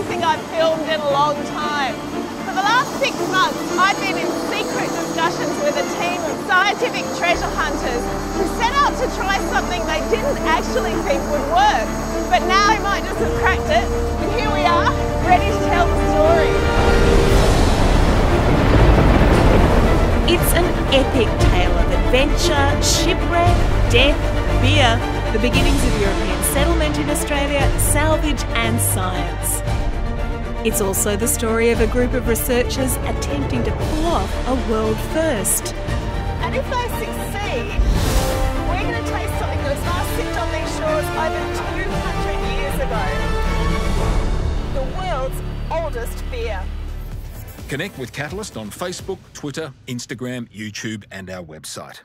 anything I've filmed in a long time. For the last six months, I've been in secret discussions with a team of scientific treasure hunters who set out to try something they didn't actually think would work. But now we might just have cracked it, and here we are, ready to tell the story. It's an epic tale of adventure, shipwreck, death, beer, the beginnings of European settlement in Australia, salvage, and science. It's also the story of a group of researchers attempting to pull off a world first. And if they succeed, we're going to taste something that was last sipped on these shores over 200 years ago. The world's oldest beer. Connect with Catalyst on Facebook, Twitter, Instagram, YouTube, and our website.